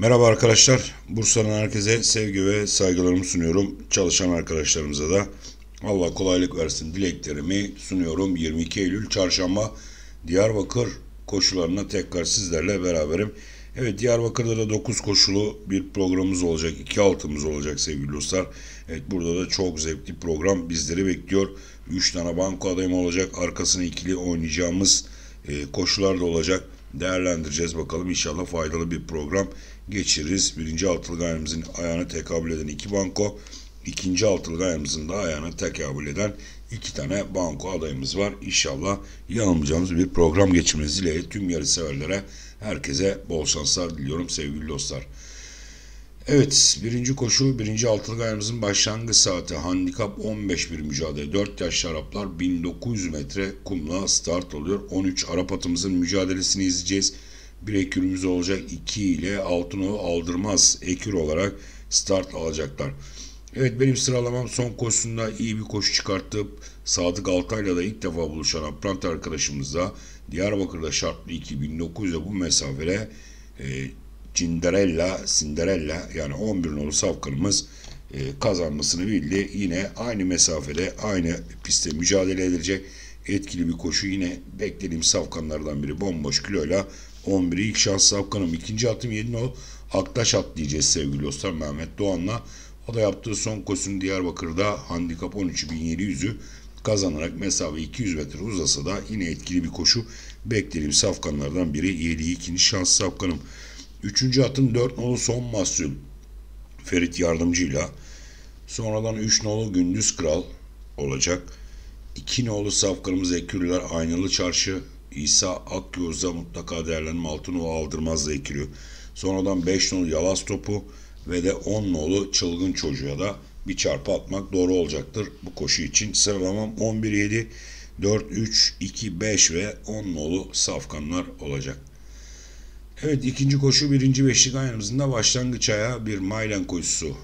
Merhaba arkadaşlar. Bursa'nın herkese sevgi ve saygılarımı sunuyorum. Çalışan arkadaşlarımıza da Allah kolaylık versin dileklerimi sunuyorum. 22 Eylül Çarşamba Diyarbakır koşularına tekrar sizlerle beraberim. Evet Diyarbakır'da da 9 koşulu bir programımız olacak. 2 altımız olacak sevgili dostlar. Evet burada da çok zevkli program bizleri bekliyor. 3 tane banko adayım olacak. Arkasına ikili oynayacağımız e, koşular da olacak değerlendireceğiz bakalım inşallah faydalı bir program geçiririz. Birinci altılı ayağımızın ayağına tekabül eden iki banko, ikinci altılı ayağımızın da ayağına tekabül eden iki tane banko adayımız var. İnşallah yanılmayacağımız bir program geçirmeniz dileğiyle tüm yarış severlere herkese bol şanslar diliyorum sevgili dostlar. Evet birinci koşu birinci altılı ayağımızın başlangıç saati. Handikap 15 bir mücadele. 4 yaş Araplar 1900 metre kumla start oluyor 13 Arap atımızın mücadelesini izleyeceğiz. Bir ekürümüz olacak. 2 ile Altınoluk aldırmaz ekür olarak start alacaklar. Evet benim sıralamam son koşusunda iyi bir koşu çıkartıp Sadık Altay'la da ilk defa buluşan Aprant arkadaşımızla Diyarbakır'da şartlı 2900'e bu mesafede e, Cinderella, Cinderella yani 11 nolu safkanımız e, kazanmasını bildi. Yine aynı mesafede aynı pistte mücadele edilecek etkili bir koşu. Yine beklediğim safkanlardan biri bomboş kiloyla 11'i ilk şans safkanım. ikinci atım 7 nolu Aktaş at diyeceğiz sevgili dostlar Mehmet Doğan'la. O da yaptığı son koşusunu Diyarbakır'da handikap 13.700'ü kazanarak mesafe 200 metre uzasa da yine etkili bir koşu. Beklediğim safkanlardan biri 7 ikinci şans safkanım. Üçüncü atın 4 nolu son mahsul Ferit yardımcıyla. Sonradan 3 nolu Gündüz Kral olacak. 2 nolu Safkanımız Ekürüler Aynalı Çarşı İsa Akgöz'de mutlaka değerlenme altın o aldırmazla ekiliyor. Sonradan 5 nolu Yalas Topu ve de 10 nolu Çılgın Çocuğa da bir çarpı atmak doğru olacaktır bu koşu için. Sıralamam 11-7, 4-3, 2-5 ve 10 nolu safkanlar olacak. Evet ikinci koşu birinci beşlik ayağımızda başlangıç ayağı bir Maylen koşusu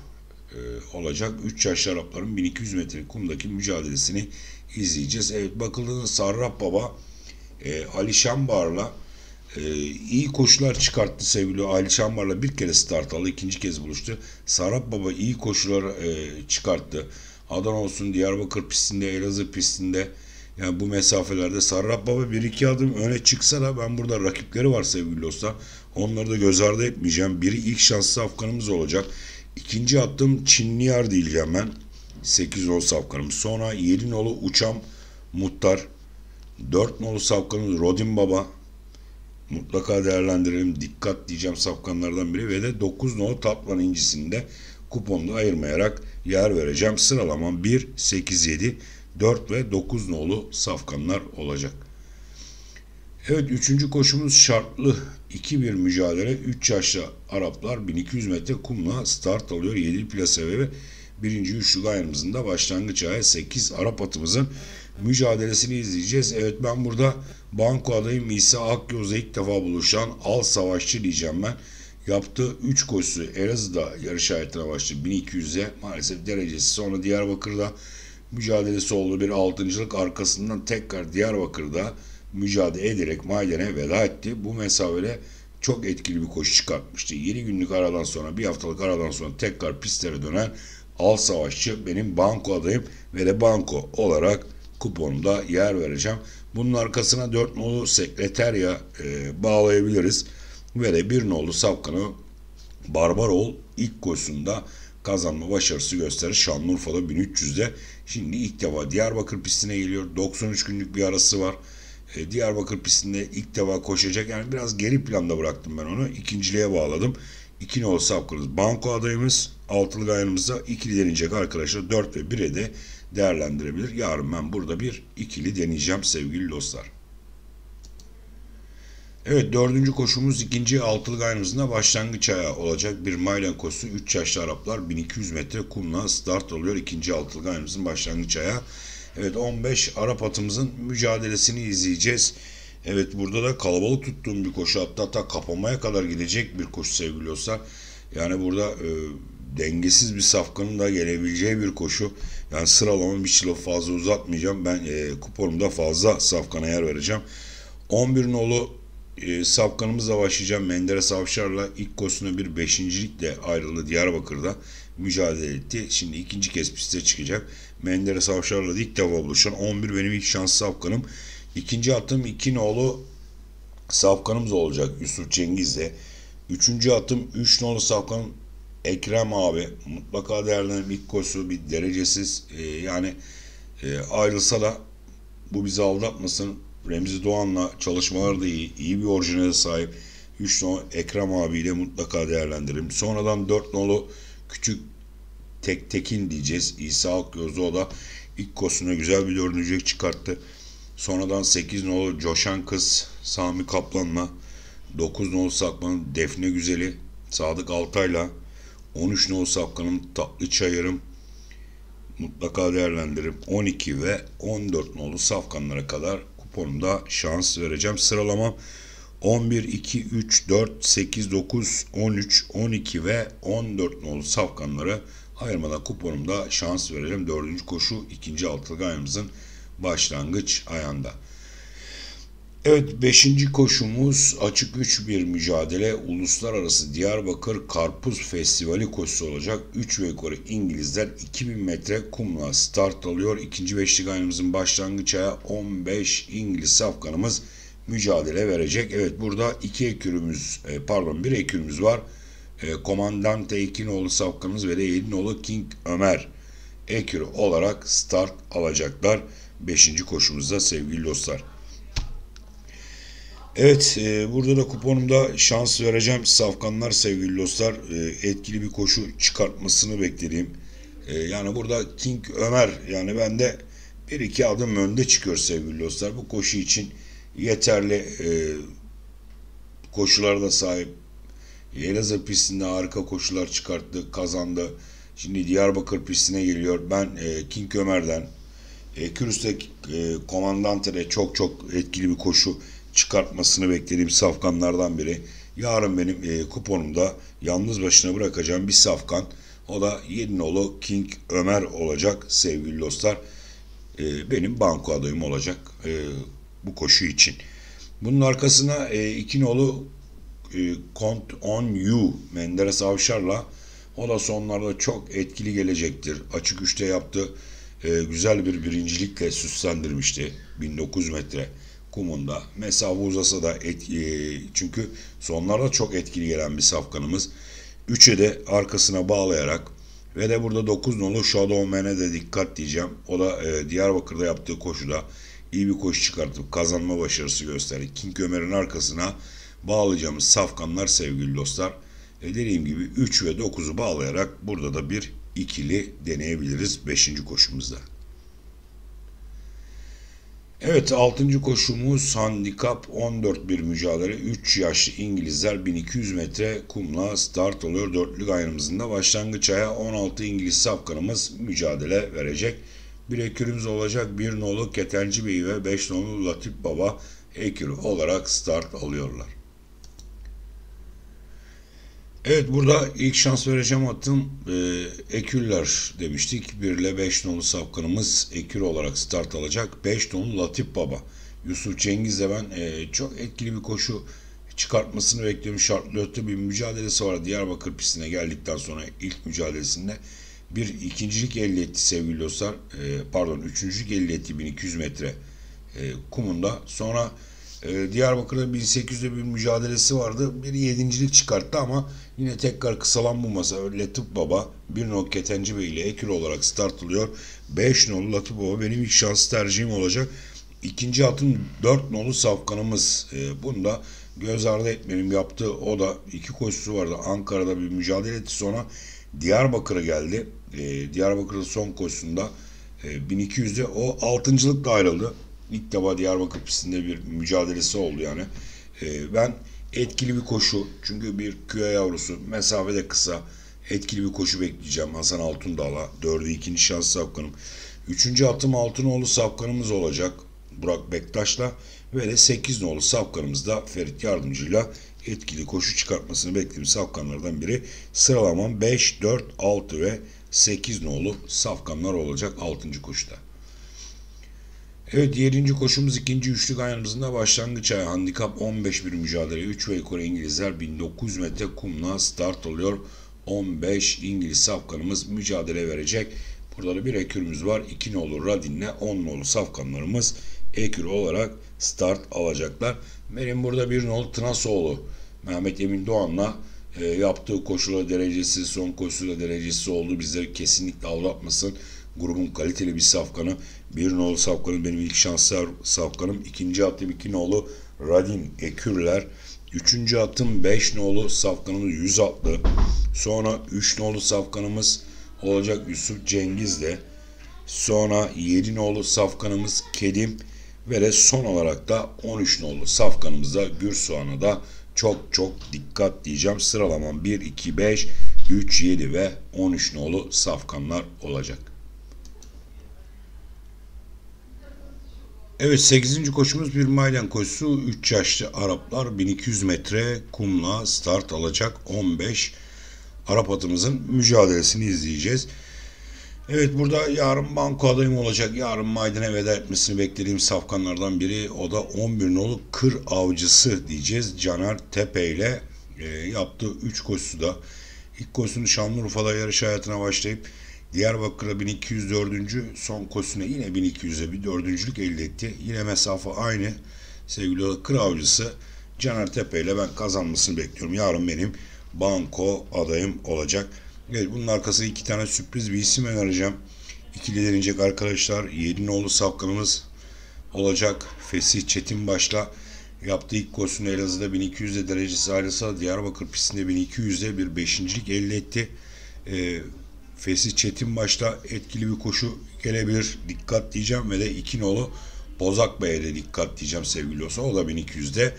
e, olacak. 3 yaş Arapların 1200 metre kumdaki mücadelesini izleyeceğiz. Evet bakıldığında Sarraf Baba e, Ali Şambar'la e, iyi koşular çıkarttı sevgili Ali Şambar'la bir kere start aldı. ikinci kez buluştu. Sarraf Baba iyi koşular e, çıkarttı. Adana olsun Diyarbakır pistinde, Elazığ pistinde yani bu mesafelerde Sarraf Baba bir iki adım öne çıksa da ben burada rakipleri var sevgili dostlar. Onları da göz ardı etmeyeceğim. Biri ilk şanslı Afganımız olacak. İkinci attım Çinli Yar diyeceğim ben. 8 nolu safkanımız. Sonra 7 nolu Uçam Muhtar. 4 nolu safkanımız Rodin Baba. Mutlaka değerlendirelim. Dikkat diyeceğim safkanlardan biri. Ve de 9 nolu Tatvan incisinde kuponda ayırmayarak yer vereceğim. Sıralamam 1, 8, 7, 4 ve 9 nolu safkanlar olacak. Evet üçüncü koşumuz şartlı. 2-1 mücadele. 3 yaşlı Araplar 1200 metre kumla start alıyor. 7 plase ve birinci üçlü ayağımızın da başlangıç ayağı. 8 Arap atımızın mücadelesini izleyeceğiz. Evet ben burada banko adayım. İsa Akyoz'la ilk defa buluşan Al Savaşçı diyeceğim ben. Yaptığı 3 koşusu Elazığ'da yarış hayatına başladı. 1200'e maalesef derecesi. Sonra Diyarbakır'da mücadelesi olduğu bir altıncılık arkasından tekrar Diyarbakır'da mücadele ederek Mayden'e veda etti. Bu mesafede çok etkili bir koşu çıkartmıştı. 7 günlük aradan sonra bir haftalık aradan sonra tekrar pistlere dönen Al Savaşçı benim banko adayım ve de banko olarak kuponumda yer vereceğim. Bunun arkasına 4 nolu sekreterya e, bağlayabiliriz. Ve de 1 nolu Safkan'ı Barbarol ilk koşusunda kazanma başarısı gösterir. Şanlıurfa'da 1300'de. Şimdi ilk defa Diyarbakır pistine geliyor. 93 günlük bir arası var. E, Diyarbakır pistinde ilk defa koşacak. Yani biraz geri planda bıraktım ben onu. İkinciliğe bağladım. İki nolu Safkan'ız. Banko adayımız. Altılı gayanımızda ikili deneyecek arkadaşlar. 4 ve 1'e de değerlendirebilir. Yarın ben burada bir ikili deneyeceğim sevgili dostlar. Evet dördüncü koşumuz ikinci altılı gayrımızda başlangıç ayağı olacak. Bir Maylen koşusu 3 yaşlı Araplar 1200 metre kumla start oluyor. ikinci altılı gayrımızın başlangıç ayağı. Evet 15 Arap atımızın mücadelesini izleyeceğiz. Evet burada da kalabalık tuttuğum bir koşu hatta hatta kapamaya kadar gidecek bir koşu sevgili dostlar. Yani burada e, dengesiz bir safkanın da gelebileceği bir koşu. Yani sıralamamı bir çilo fazla uzatmayacağım. Ben e, kuponumda fazla safkana yer vereceğim. 11 nolu e, safkanımızla başlayacağım. Menderes Avşar'la ilk kosuna bir beşincilikle ayrıldı Diyarbakır'da mücadele etti. Şimdi ikinci kez piste çıkacak. Menderes Avşar'la ilk defa buluşan 11 benim ilk şans safkanım. İkinci attığım iki nolu safkanımız olacak Yusuf Cengiz'le. Üçüncü atım 3 nolu safkanım Ekrem abi. Mutlaka değerlendirim ilk koşu bir derecesiz e, yani e, ayrılsa da bu bizi aldatmasın. Remzi Doğan'la çalışmaları da iyi. iyi bir orijinale sahip. 3 nolu Ekrem abiyle mutlaka değerlendirelim. Sonradan 4 nolu küçük tek tekin diyeceğiz. İsa Akgözlü o da ilk kosuna güzel bir dördüncülük çıkarttı. Sonradan 8 nolu Coşan Kız Sami Kaplan'la 9 nolu Sakman'ın Defne Güzeli Sadık Altay'la 13 nolu Safkan'ın Tatlı Çayırım mutlaka değerlendirim. 12 ve 14 nolu safkanlara kadar kuponumda şans vereceğim. Sıralamam 11, 2, 3, 4, 8, 9, 13, 12 ve 14 nolu safkanları ayırmadan kuponumda şans verelim. Dördüncü koşu ikinci altılık ayımızın başlangıç ayağında. Evet 5. koşumuz açık 3 bir mücadele uluslararası Diyarbakır Karpuz Festivali koşusu olacak. 3 ve yukarı İngilizler 2000 metre kumla start alıyor. İkinci beşlik ayımızın başlangıç ayağı 15 İngiliz safkanımız mücadele verecek. Evet burada iki ekürümüz e, pardon bir ekürümüz var. E, Komandante Ekinoğlu safkanımız ve de Yedinoğlu King Ömer ekürü olarak start alacaklar. 5. koşumuzda sevgili dostlar. Evet e, burada da kuponumda şans vereceğim safkanlar sevgili dostlar. E, etkili bir koşu çıkartmasını beklediğim. E, yani burada King Ömer yani ben de bir iki adım önde çıkıyor sevgili dostlar. Bu koşu için yeterli e, koşulara da sahip. Elazığ pistinde harika koşular çıkarttı, kazandı. Şimdi Diyarbakır pistine geliyor. Ben e, King Ömer'den e, Kürüs'te e, Komandante'de çok çok etkili bir koşu çıkartmasını beklediğim safkanlardan biri. Yarın benim e, kuponumda yalnız başına bırakacağım bir safkan. O da Yedinoğlu King Ömer olacak sevgili dostlar. E, benim banko adayım olacak e, bu koşu için. Bunun arkasına e, iki nolu e, Kont on You Menderes Avşar'la o da sonlarda çok etkili gelecektir. Açık üçte yaptı. E, güzel bir birincilikle süslendirmişti. 1900 metre kumunda. Mesafe uzasa da et, e, çünkü sonlarda çok etkili gelen bir safkanımız. Üçe de arkasına bağlayarak ve de burada 9 nolu Shadow Man'e de dikkat diyeceğim. O da e, Diyarbakır'da yaptığı koşuda iyi bir koşu çıkartıp kazanma başarısı gösterdi. King Ömer'in arkasına bağlayacağımız safkanlar sevgili dostlar. E, dediğim gibi 3 ve 9'u bağlayarak burada da bir ikili deneyebiliriz 5. koşumuzda. Evet 6. koşumuz handikap 14 bir mücadele. 3 yaşlı İngilizler 1200 metre kumla start oluyor. Dörtlük ayarımızın da başlangıç aya 16 İngiliz safkanımız mücadele verecek. Bir ekürümüz olacak. Bir nolu Ketenci Bey ve 5 nolu Latif Baba ekürü olarak start alıyorlar. Evet burada ilk şans vereceğim attım. E, eküller demiştik. 1 ile 5 nolu safkanımız ekür olarak start alacak. 5 nolu Latif Baba. Yusuf Cengiz'le ben e, çok etkili bir koşu çıkartmasını bekliyorum. Şartlöt'te bir mücadelesi var. Diyarbakır pistine geldikten sonra ilk mücadelesinde bir ikincilik elde etti sevgili dostlar. E, pardon üçüncülük elde etti 1200 metre e, kumunda. Sonra e, Diyarbakır'da 1800'de bir mücadelesi vardı. Bir yedincilik çıkarttı ama yine tekrar kısalan bu masa. Latif Baba bir nol Ketenci Bey ile ekür olarak start alıyor. 5 nolu Latif Baba benim ilk şans tercihim olacak. İkinci atım 4 nolu Safkan'ımız. E, bunu da göz ardı etmeyelim yaptığı o da iki koşusu vardı. Ankara'da bir mücadele etti sonra Diyarbakır'a geldi. E, Diyarbakır'da son koşusunda e, 1200'de o altıncılıkla ayrıldı. İlk defa Diyarbakır pistinde bir mücadelesi oldu yani. E, ben etkili bir koşu çünkü bir küre yavrusu mesafede kısa etkili bir koşu bekleyeceğim Hasan Altundağ'la. Dördü ikinci şans safkanım. Üçüncü atım Altınoğlu safkanımız olacak. Burak Bektaş'la ve de 8 nolu safkanımız da Ferit Yardımcı'yla etkili koşu çıkartmasını beklediğim safkanlardan biri. Sıralamam 5, 4, 6 ve 8 nolu safkanlar olacak 6. koşuda. Evet 7. koşumuz ikinci üçlük ayağımızın başlangıç ayağı handikap 15 bir mücadele 3 ve yukarı İngilizler 1900 metre kumla start oluyor. 15 İngiliz safkanımız mücadele verecek. Burada da bir ekürümüz var. 2 nolu Radin'le 10 nolu safkanlarımız ekür olarak start alacaklar. Benim burada bir nolu Tınasoğlu Mehmet Emin Doğan'la e, yaptığı koşula derecesi, son koşula derecesi oldu. Bizleri kesinlikle aldatmasın. Grubun kaliteli bir safkanı. Bir nolu safkanım benim ilk şanslar safkanım. İkinci attım iki nolu Radin Ekürler. Üçüncü attım 5 nolu safkanımız 100 atlı. Sonra 3 nolu safkanımız olacak Yusuf Cengiz de. Sonra 7 nolu safkanımız Kedim ve de son olarak da 13 nolu safkanımızda Gürsuan'a da çok çok dikkat diyeceğim. Sıralamam 1, 2, 5, 3, 7 ve 13 nolu safkanlar olacak. Evet 8. koşumuz bir maydan koşusu. 3 yaşlı Araplar 1200 metre kumla start alacak 15 Arap atımızın mücadelesini izleyeceğiz. Evet burada yarın banko adayım olacak. Yarın Maydin'e veda etmesini beklediğim safkanlardan biri. O da 11 nolu Kır Avcısı diyeceğiz. Caner Tepe ile e, yaptığı 3 koşusu da ilk koşusunu Şanlıurfa'da yarış hayatına başlayıp Diyarbakır'da 1204. son koşusuna yine 1200'e bir dördüncülük elde etti. Yine mesafe aynı. Sevgili Kır Avcısı Caner Tepe ile ben kazanmasını bekliyorum. Yarın benim banko adayım olacak. Evet bunun arkasında iki tane sürpriz bir isim önereceğim. İkili deneyecek arkadaşlar. Yedinoğlu Safkanımız olacak. Fesih Çetin başla yaptığı ilk koşusunu Elazığ'da 1200'de derecesi ayrılsa Diyarbakır pistinde 1200'de bir beşincilik elde etti. E, Fesih Çetin başta etkili bir koşu gelebilir. Dikkat diyeceğim ve de iki nolu Bozak Bey'e de dikkat diyeceğim sevgili olsa. O da 1200'de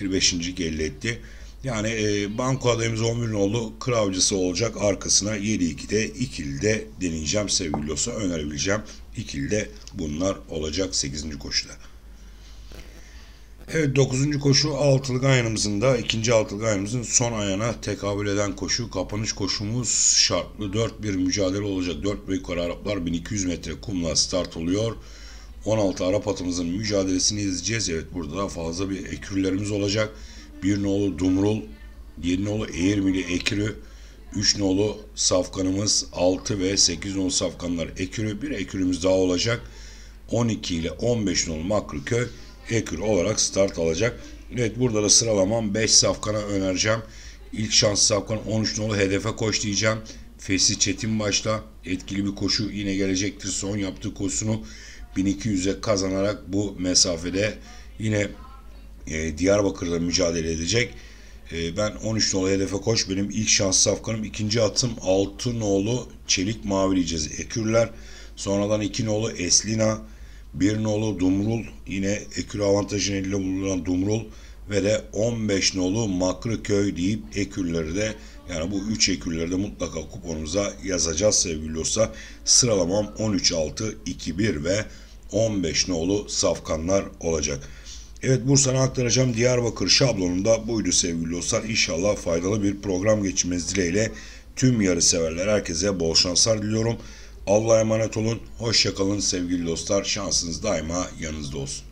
bir beşincilik elde etti. Yani e, banko adayımız 11 oldu. Kravcısı olacak. Arkasına 7-2'de ikilide deneyeceğim sevgili olsa önerebileceğim. İkilide bunlar olacak 8. koşuda. Evet 9. koşu altılık ayağımızın da ikinci altılık ayağımızın son ayağına tekabül eden koşu. Kapanış koşumuz şartlı 4-1 mücadele olacak. 4 ve yukarı Araplar 1200 metre kumla start oluyor. 16 Arap atımızın mücadelesini izleyeceğiz. Evet burada da fazla bir ekürlerimiz olacak. Bir nolu Dumrul, yedi nolu Eğirmili Ekürü, üç nolu safkanımız, altı ve sekiz nolu safkanlar Ekürü, bir ekürümüz daha olacak. 12 ile 15 nolu Makruköy Ekür olarak start alacak. Evet burada da sıralamam 5 safkana önereceğim. İlk şans safkan 13 nolu hedefe koş diyeceğim. Fesi Çetin başla. Etkili bir koşu yine gelecektir. Son yaptığı koşusunu 1200'e kazanarak bu mesafede yine e, Diyarbakır'da mücadele edecek. E, ben 13 nolu hedefe koş. Benim ilk şans safkanım. ikinci atım 6 nolu Çelik Mavileyeceğiz. Ekürler. Sonradan 2 nolu Eslina. 1 nolu Dumrul. Yine ekür avantajını elle bulunan Dumrul. Ve de 15 nolu Makrıköy deyip ekürleri de yani bu 3 ekürleri de mutlaka kuponumuza yazacağız sevgili dostlar. Sıralamam 13-6-2-1 ve 15 nolu safkanlar olacak. Evet Bursa'na aktaracağım Diyarbakır şablonunda buydu sevgili dostlar. İnşallah faydalı bir program geçirmeniz dileğiyle tüm yarı severler herkese bol şanslar diliyorum. Allah'a emanet olun. Hoşçakalın sevgili dostlar. Şansınız daima yanınızda olsun.